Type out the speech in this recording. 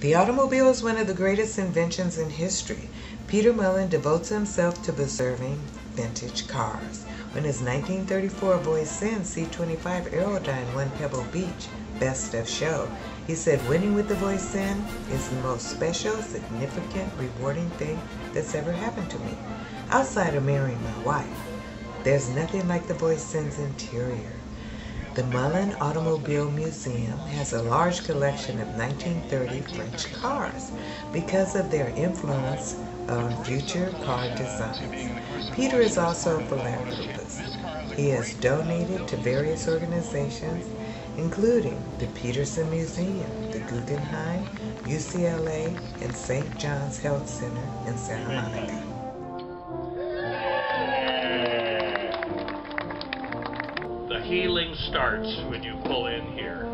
The automobile is one of the greatest inventions in history. Peter Mullin devotes himself to preserving vintage cars. When his 1934 Voisin C25 Aerodyne won Pebble Beach Best of Show, he said, winning with the Voisin is the most special, significant, rewarding thing that's ever happened to me. Outside of marrying my wife, there's nothing like the Voisin's interior. The Mullin Automobile Museum has a large collection of 1930 French cars because of their influence on future car designs. Peter is also a philanthropist. He has donated to various organizations, including the Petersen Museum, the Guggenheim, UCLA, and St. John's Health Center in Santa Monica. The healing starts when you pull in here.